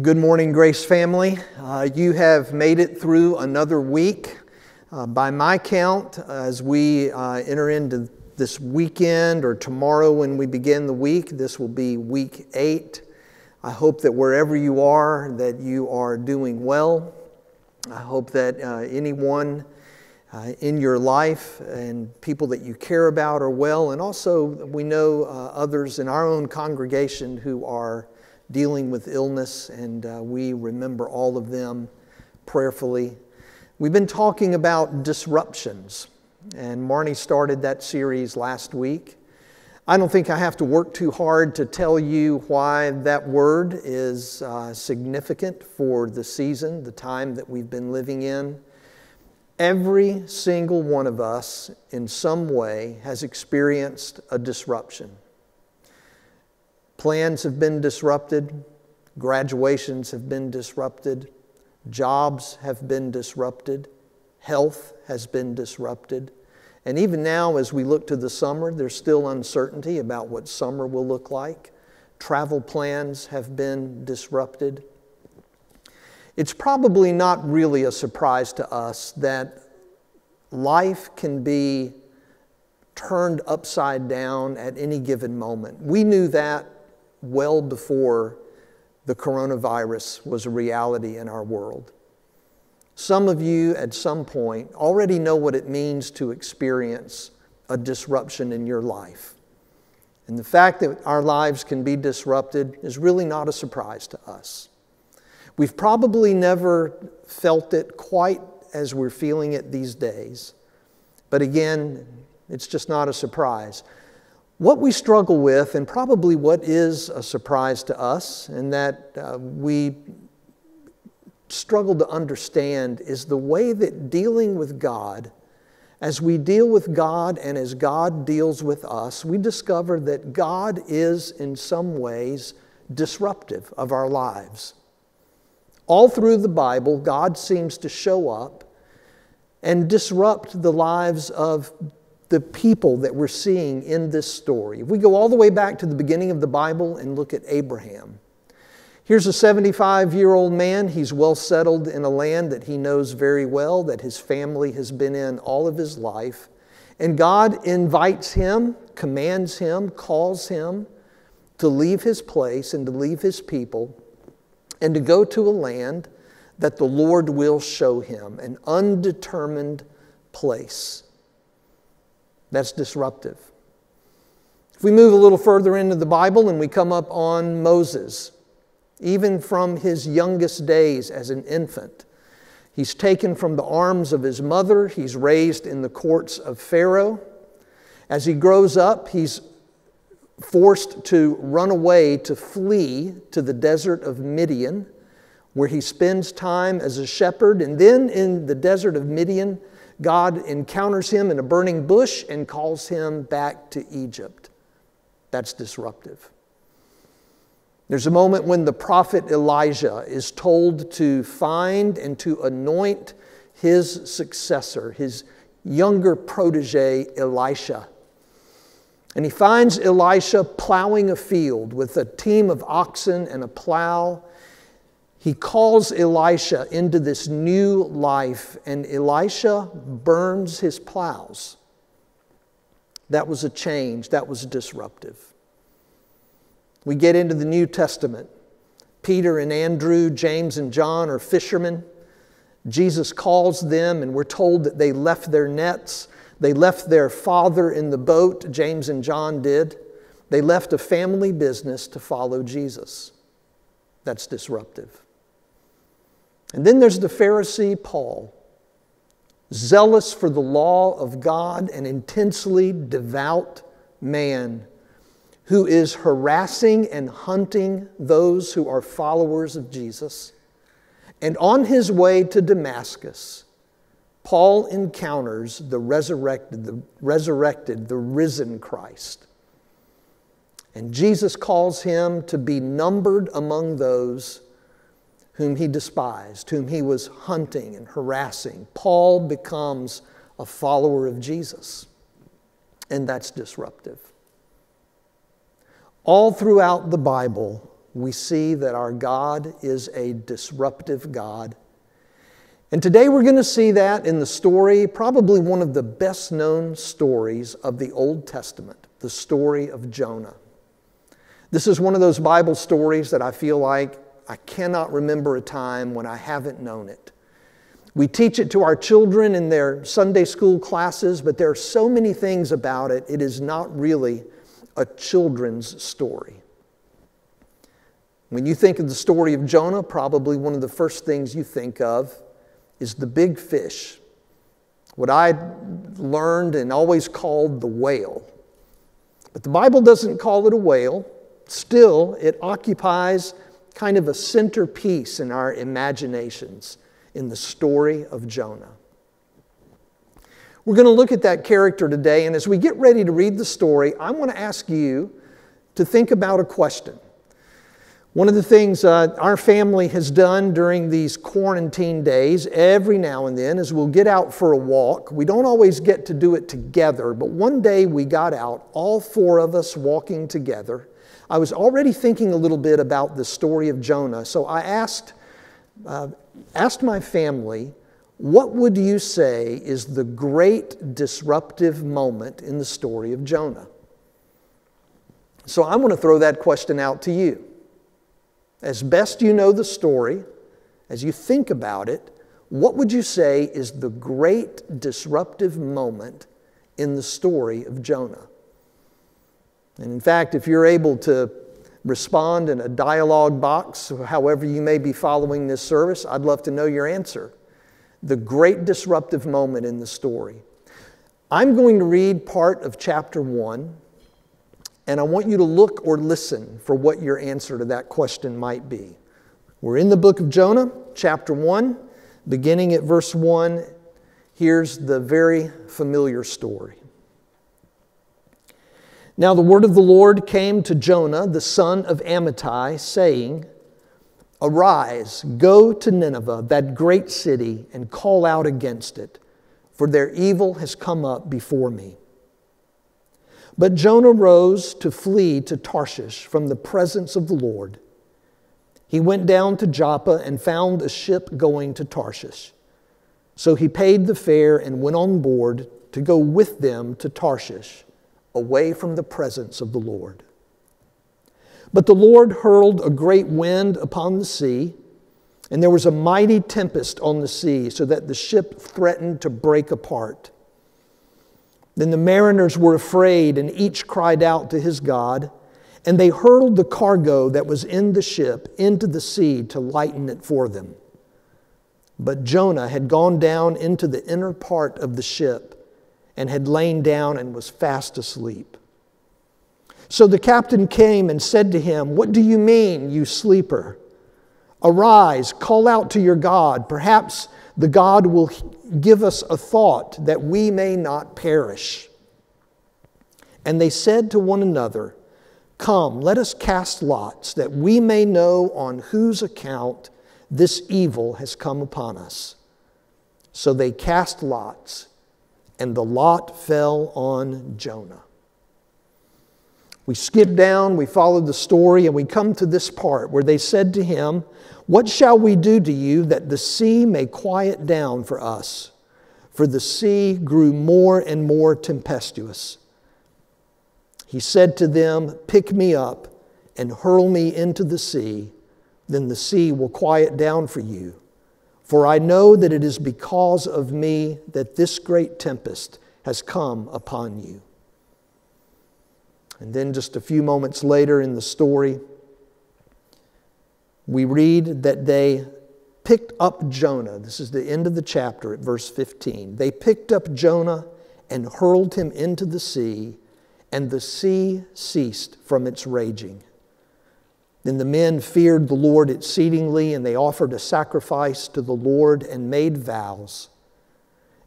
Well, good morning, Grace family. Uh, you have made it through another week. Uh, by my count, as we uh, enter into this weekend or tomorrow when we begin the week, this will be week eight. I hope that wherever you are, that you are doing well. I hope that uh, anyone uh, in your life and people that you care about are well, and also we know uh, others in our own congregation who are dealing with illness, and uh, we remember all of them prayerfully. We've been talking about disruptions, and Marnie started that series last week. I don't think I have to work too hard to tell you why that word is uh, significant for the season, the time that we've been living in. Every single one of us, in some way, has experienced a disruption. Plans have been disrupted, graduations have been disrupted, jobs have been disrupted, health has been disrupted. And even now, as we look to the summer, there's still uncertainty about what summer will look like. Travel plans have been disrupted. It's probably not really a surprise to us that life can be turned upside down at any given moment. We knew that well before the coronavirus was a reality in our world. Some of you at some point already know what it means to experience a disruption in your life. And the fact that our lives can be disrupted is really not a surprise to us. We've probably never felt it quite as we're feeling it these days. But again, it's just not a surprise. What we struggle with, and probably what is a surprise to us, and that uh, we struggle to understand, is the way that dealing with God, as we deal with God and as God deals with us, we discover that God is in some ways disruptive of our lives. All through the Bible, God seems to show up and disrupt the lives of the people that we're seeing in this story. If we go all the way back to the beginning of the Bible and look at Abraham, here's a 75 year old man. He's well settled in a land that he knows very well, that his family has been in all of his life. And God invites him, commands him, calls him to leave his place and to leave his people and to go to a land that the Lord will show him, an undetermined place. That's disruptive. If we move a little further into the Bible and we come up on Moses, even from his youngest days as an infant, he's taken from the arms of his mother, he's raised in the courts of Pharaoh. As he grows up, he's forced to run away to flee to the desert of Midian, where he spends time as a shepherd. And then in the desert of Midian, God encounters him in a burning bush and calls him back to Egypt. That's disruptive. There's a moment when the prophet Elijah is told to find and to anoint his successor, his younger protege, Elisha. And he finds Elisha plowing a field with a team of oxen and a plow he calls Elisha into this new life, and Elisha burns his plows. That was a change, that was disruptive. We get into the New Testament. Peter and Andrew, James and John are fishermen. Jesus calls them, and we're told that they left their nets. They left their father in the boat, James and John did. They left a family business to follow Jesus. That's disruptive. And then there's the Pharisee Paul, zealous for the law of God, an intensely devout man who is harassing and hunting those who are followers of Jesus. And on his way to Damascus, Paul encounters the resurrected, the resurrected, the risen Christ. And Jesus calls him to be numbered among those whom he despised, whom he was hunting and harassing. Paul becomes a follower of Jesus, and that's disruptive. All throughout the Bible, we see that our God is a disruptive God. And today we're going to see that in the story, probably one of the best known stories of the Old Testament, the story of Jonah. This is one of those Bible stories that I feel like I cannot remember a time when I haven't known it. We teach it to our children in their Sunday school classes, but there are so many things about it, it is not really a children's story. When you think of the story of Jonah, probably one of the first things you think of is the big fish, what I learned and always called the whale. But the Bible doesn't call it a whale. Still, it occupies kind of a centerpiece in our imaginations in the story of Jonah. We're going to look at that character today, and as we get ready to read the story, I want to ask you to think about a question. One of the things uh, our family has done during these quarantine days, every now and then, is we'll get out for a walk. We don't always get to do it together, but one day we got out, all four of us walking together. I was already thinking a little bit about the story of Jonah, so I asked, uh, asked my family, what would you say is the great disruptive moment in the story of Jonah? So I'm going to throw that question out to you. As best you know the story, as you think about it, what would you say is the great disruptive moment in the story of Jonah? And in fact, if you're able to respond in a dialogue box, however you may be following this service, I'd love to know your answer. The great disruptive moment in the story. I'm going to read part of chapter one and I want you to look or listen for what your answer to that question might be. We're in the book of Jonah, chapter 1, beginning at verse 1. Here's the very familiar story. Now, the word of the Lord came to Jonah, the son of Amittai, saying, Arise, go to Nineveh, that great city, and call out against it, for their evil has come up before me. But Jonah rose to flee to Tarshish from the presence of the Lord. He went down to Joppa and found a ship going to Tarshish. So he paid the fare and went on board to go with them to Tarshish, away from the presence of the Lord. But the Lord hurled a great wind upon the sea, and there was a mighty tempest on the sea, so that the ship threatened to break apart. Then the mariners were afraid, and each cried out to his God. And they hurled the cargo that was in the ship into the sea to lighten it for them. But Jonah had gone down into the inner part of the ship and had lain down and was fast asleep. So the captain came and said to him, What do you mean, you sleeper? Arise, call out to your God. Perhaps the God will give us a thought that we may not perish. And they said to one another, Come, let us cast lots, that we may know on whose account this evil has come upon us. So they cast lots, and the lot fell on Jonah. We skip down, we follow the story, and we come to this part where they said to him, What shall we do to you that the sea may quiet down for us? For the sea grew more and more tempestuous. He said to them, Pick me up and hurl me into the sea, then the sea will quiet down for you. For I know that it is because of me that this great tempest has come upon you. And then just a few moments later in the story, we read that they picked up Jonah. This is the end of the chapter at verse 15. They picked up Jonah and hurled him into the sea, and the sea ceased from its raging. Then the men feared the Lord exceedingly, and they offered a sacrifice to the Lord and made vows.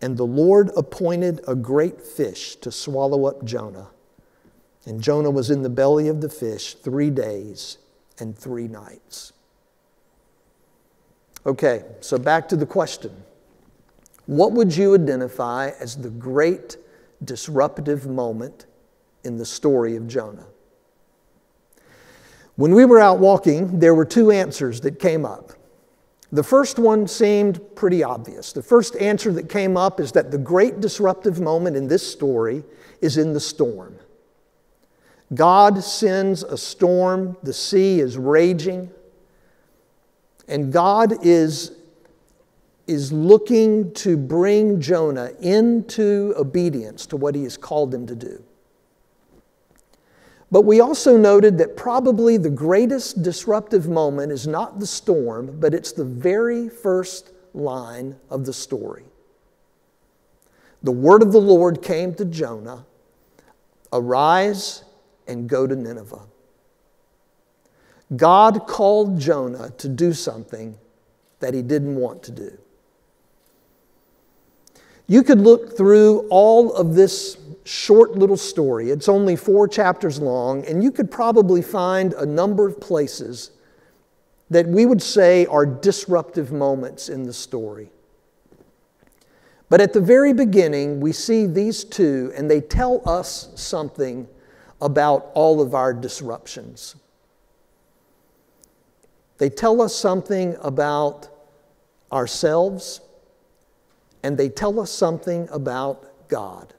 And the Lord appointed a great fish to swallow up Jonah. And Jonah was in the belly of the fish three days and three nights. Okay, so back to the question What would you identify as the great disruptive moment in the story of Jonah? When we were out walking, there were two answers that came up. The first one seemed pretty obvious. The first answer that came up is that the great disruptive moment in this story is in the storm. God sends a storm, the sea is raging, and God is, is looking to bring Jonah into obedience to what he has called him to do. But we also noted that probably the greatest disruptive moment is not the storm, but it's the very first line of the story. The word of the Lord came to Jonah Arise and go to Nineveh. God called Jonah to do something that he didn't want to do. You could look through all of this short little story. It's only four chapters long, and you could probably find a number of places that we would say are disruptive moments in the story. But at the very beginning, we see these two, and they tell us something about all of our disruptions. They tell us something about ourselves, and they tell us something about God.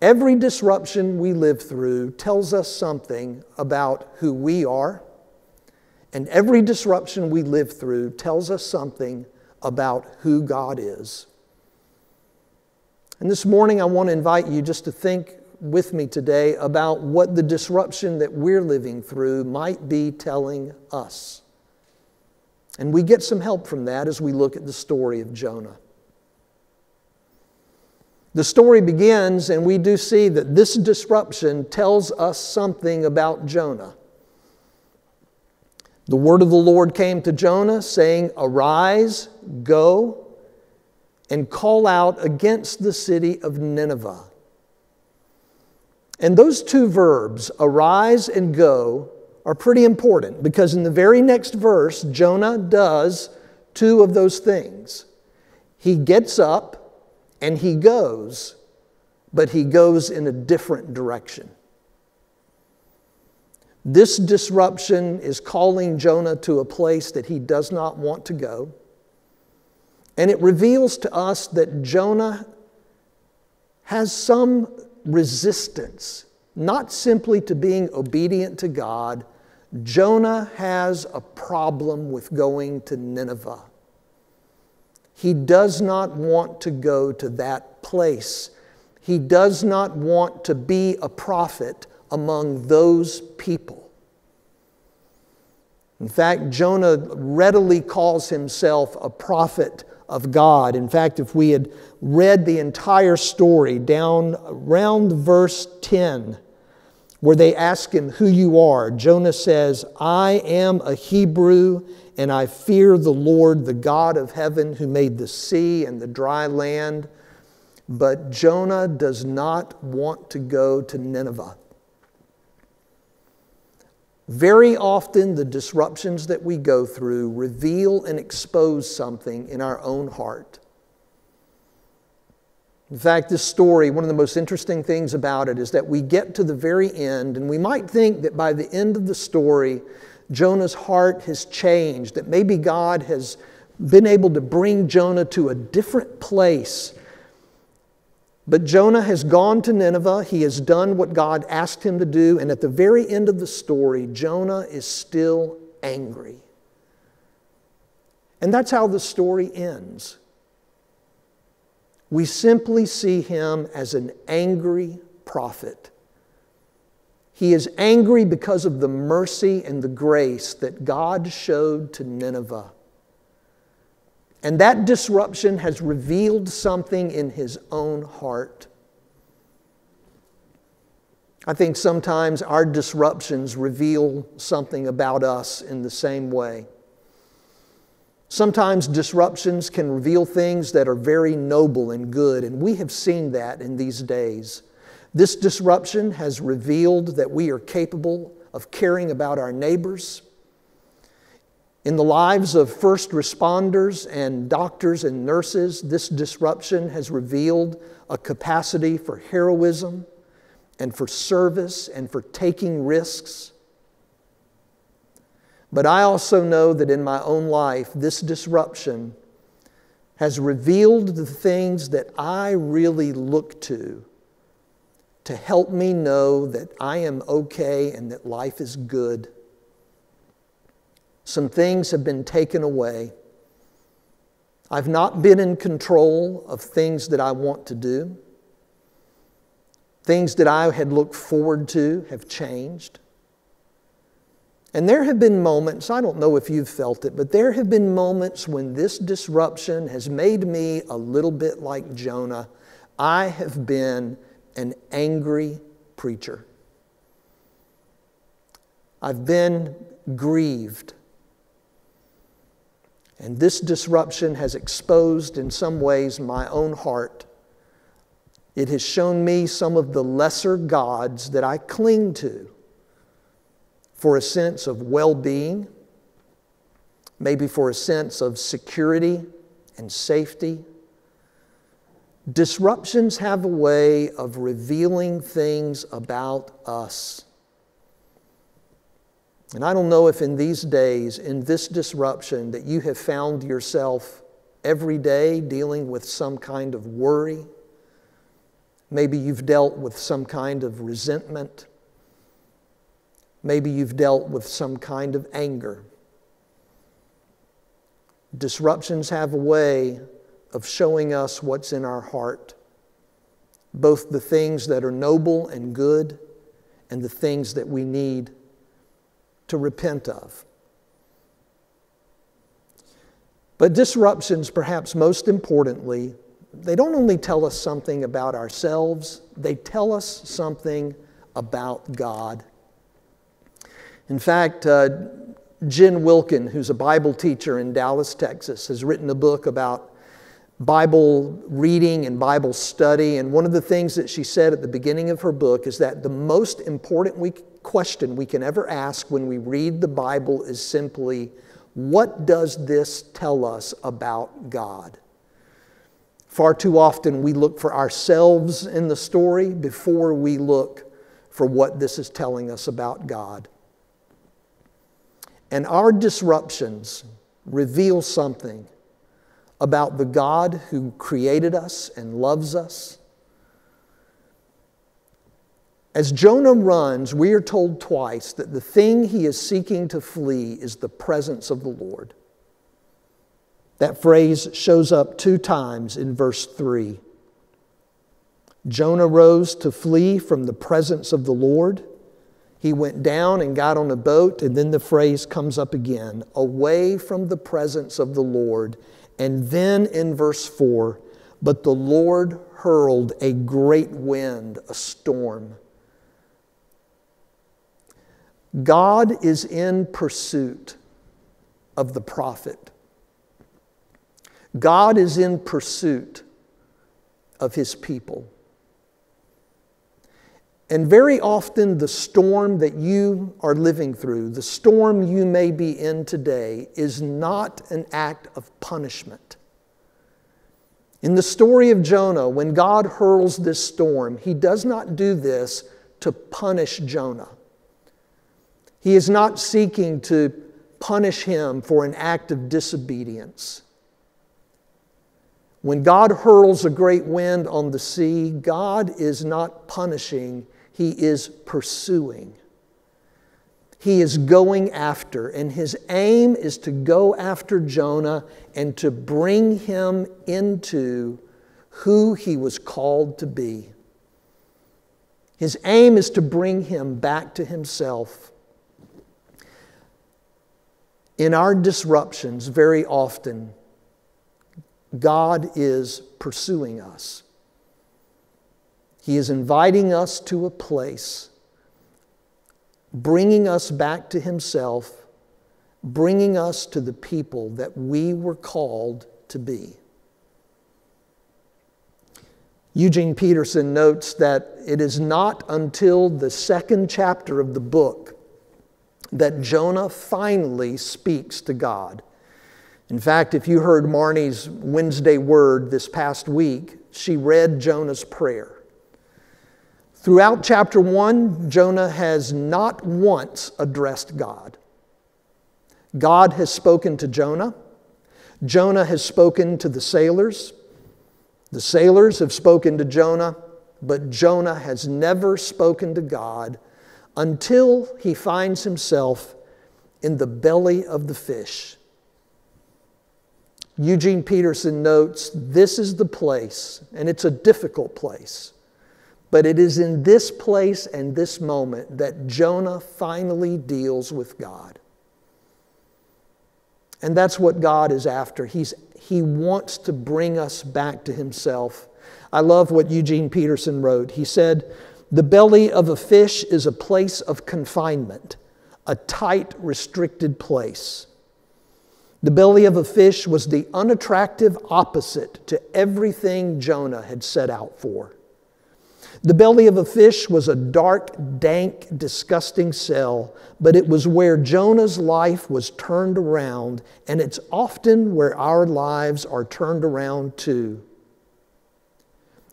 Every disruption we live through tells us something about who we are, and every disruption we live through tells us something about who God is. And this morning, I want to invite you just to think with me today about what the disruption that we're living through might be telling us. And we get some help from that as we look at the story of Jonah. The story begins, and we do see that this disruption tells us something about Jonah. The word of the Lord came to Jonah, saying, Arise, go, and call out against the city of Nineveh. And those two verbs, arise and go, are pretty important because in the very next verse, Jonah does two of those things. He gets up and he goes, but he goes in a different direction. This disruption is calling Jonah to a place that he does not want to go. And it reveals to us that Jonah has some resistance, not simply to being obedient to God. Jonah has a problem with going to Nineveh. He does not want to go to that place. He does not want to be a prophet among those people. In fact, Jonah readily calls himself a prophet of God. In fact, if we had read the entire story down around verse 10, where they ask him who you are, Jonah says, I am a Hebrew and I fear the Lord, the God of heaven, who made the sea and the dry land. But Jonah does not want to go to Nineveh. Very often, the disruptions that we go through reveal and expose something in our own heart. In fact, this story, one of the most interesting things about it is that we get to the very end, and we might think that by the end of the story, Jonah's heart has changed, that maybe God has been able to bring Jonah to a different place. But Jonah has gone to Nineveh. He has done what God asked him to do. And at the very end of the story, Jonah is still angry. And that's how the story ends. We simply see him as an angry prophet he is angry because of the mercy and the grace that God showed to Nineveh. And that disruption has revealed something in his own heart. I think sometimes our disruptions reveal something about us in the same way. Sometimes disruptions can reveal things that are very noble and good, and we have seen that in these days. This disruption has revealed that we are capable of caring about our neighbors. In the lives of first responders and doctors and nurses, this disruption has revealed a capacity for heroism and for service and for taking risks. But I also know that in my own life, this disruption has revealed the things that I really look to to help me know that I am okay and that life is good. Some things have been taken away. I've not been in control of things that I want to do. Things that I had looked forward to have changed. And there have been moments, I don't know if you've felt it, but there have been moments when this disruption has made me a little bit like Jonah. I have been an angry preacher. I've been grieved. And this disruption has exposed, in some ways, my own heart it has shown me some of the lesser gods that I cling to for a sense of well being, maybe for a sense of security and safety. Disruptions have a way of revealing things about us. And I don't know if in these days, in this disruption, that you have found yourself every day dealing with some kind of worry Maybe you've dealt with some kind of resentment. Maybe you've dealt with some kind of anger. Disruptions have a way of showing us what's in our heart, both the things that are noble and good and the things that we need to repent of. But disruptions, perhaps most importantly, they don't only tell us something about ourselves, they tell us something about God. In fact, uh, Jen Wilkin, who's a Bible teacher in Dallas, Texas, has written a book about Bible reading and Bible study. And one of the things that she said at the beginning of her book is that the most important we, question we can ever ask when we read the Bible is simply, What does this tell us about God? Far too often we look for ourselves in the story before we look for what this is telling us about God. And our disruptions reveal something about the God who created us and loves us. As Jonah runs, we are told twice that the thing he is seeking to flee is the presence of the Lord. That phrase shows up two times in verse 3. Jonah rose to flee from the presence of the Lord. He went down and got on a boat, and then the phrase comes up again away from the presence of the Lord. And then in verse 4, but the Lord hurled a great wind, a storm. God is in pursuit of the prophet. God is in pursuit of his people. And very often, the storm that you are living through, the storm you may be in today, is not an act of punishment. In the story of Jonah, when God hurls this storm, he does not do this to punish Jonah. He is not seeking to punish him for an act of disobedience. When God hurls a great wind on the sea, God is not punishing, He is pursuing. He is going after, and His aim is to go after Jonah and to bring him into who he was called to be. His aim is to bring him back to himself. In our disruptions, very often, God is pursuing us. He is inviting us to a place bringing us back to Himself, bringing us to the people that we were called to be. Eugene Peterson notes that it is not until the second chapter of the book that Jonah finally speaks to God. In fact, if you heard Marnie's Wednesday word this past week, she read Jonah's prayer. Throughout chapter one, Jonah has not once addressed God. God has spoken to Jonah. Jonah has spoken to the sailors. The sailors have spoken to Jonah, but Jonah has never spoken to God until he finds himself in the belly of the fish. Eugene Peterson notes this is the place, and it's a difficult place, but it is in this place and this moment that Jonah finally deals with God. And that's what God is after. He's he wants to bring us back to Himself. I love what Eugene Peterson wrote. He said, The belly of a fish is a place of confinement, a tight, restricted place. The belly of a fish was the unattractive opposite to everything Jonah had set out for. The belly of a fish was a dark, dank, disgusting cell, but it was where Jonah's life was turned around, and it's often where our lives are turned around too.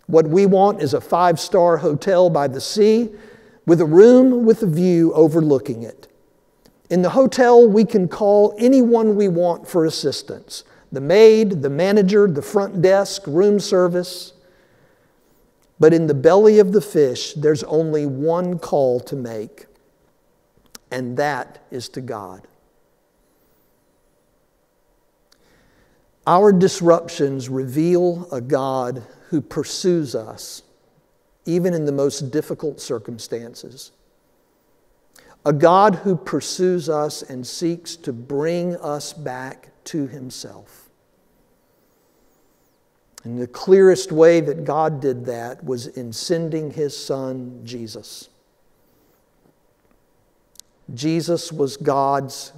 What we want is a five star hotel by the sea with a room with a view overlooking it. In the hotel, we can call anyone we want for assistance the maid, the manager, the front desk, room service. But in the belly of the fish, there's only one call to make, and that is to God. Our disruptions reveal a God who pursues us, even in the most difficult circumstances. A God who pursues us and seeks to bring us back to Himself. And the clearest way that God did that was in sending his son, Jesus. Jesus was God's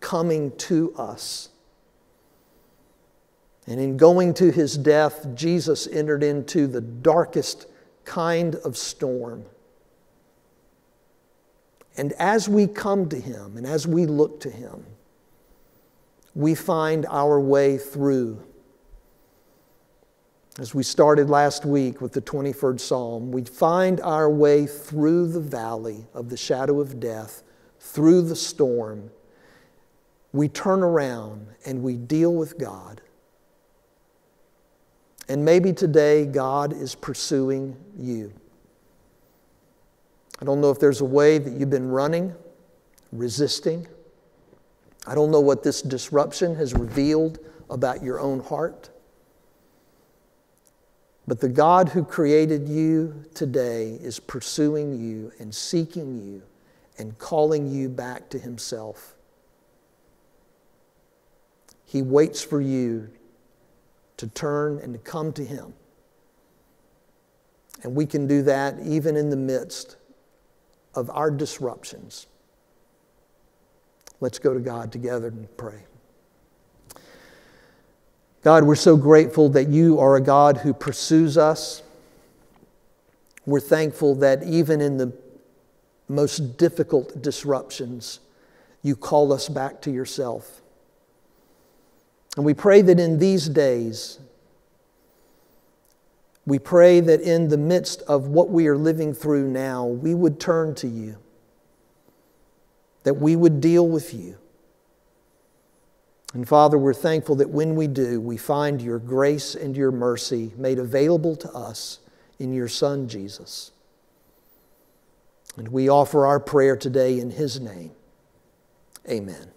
coming to us. And in going to his death, Jesus entered into the darkest kind of storm. And as we come to him and as we look to him, we find our way through as we started last week with the 23rd Psalm, we find our way through the valley of the shadow of death, through the storm. We turn around and we deal with God. And maybe today God is pursuing you. I don't know if there's a way that you've been running, resisting. I don't know what this disruption has revealed about your own heart. But the God who created you today is pursuing you and seeking you and calling you back to Himself. He waits for you to turn and to come to Him. And we can do that even in the midst of our disruptions. Let's go to God together and pray. God, we're so grateful that you are a God who pursues us. We're thankful that even in the most difficult disruptions, you call us back to yourself. And we pray that in these days, we pray that in the midst of what we are living through now, we would turn to you, that we would deal with you. And Father, we're thankful that when we do, we find your grace and your mercy made available to us in your Son, Jesus. And we offer our prayer today in his name. Amen.